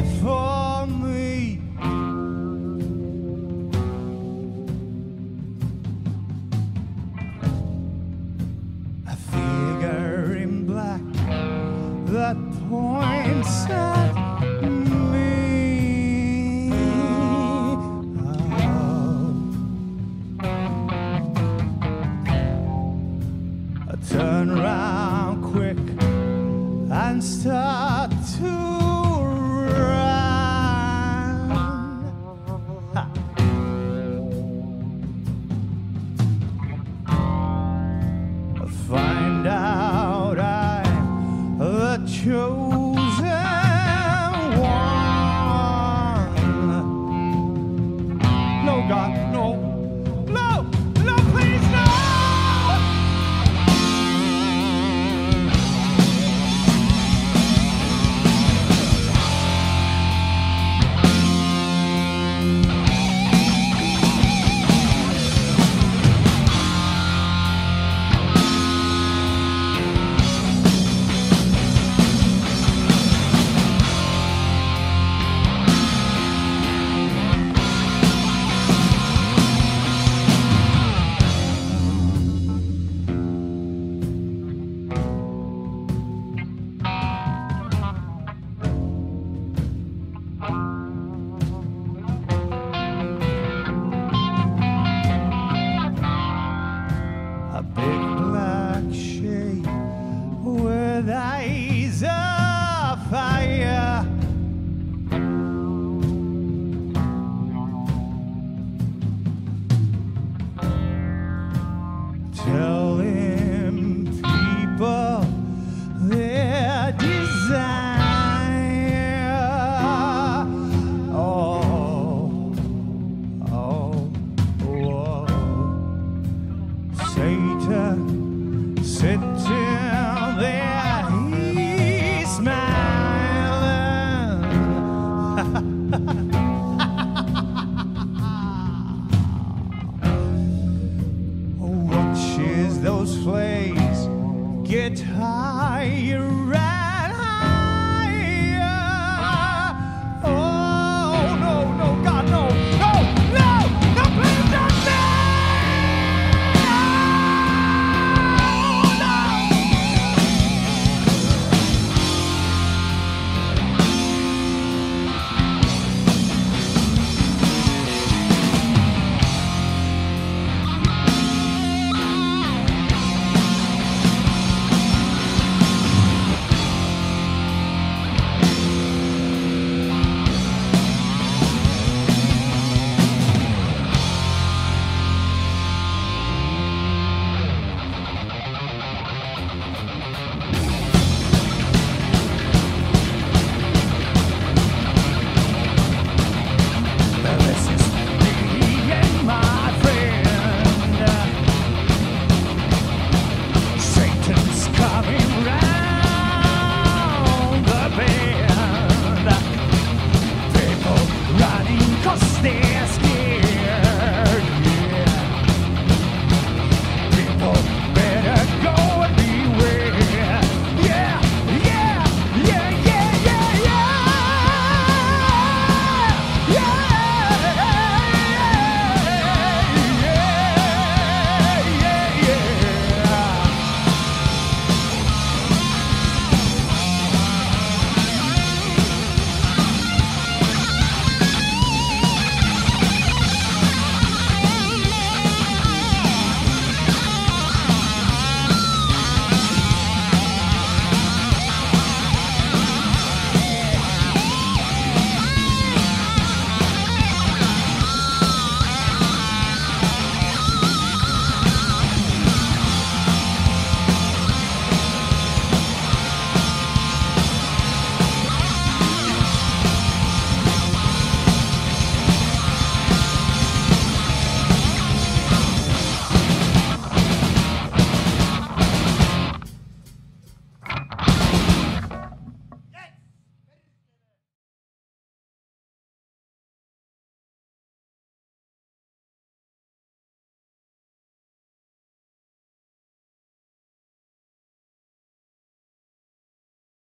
before me. A figure in black that points at me. Oh. I turn around start to run. Ha. Find out I'm the chosen. those flames get higher.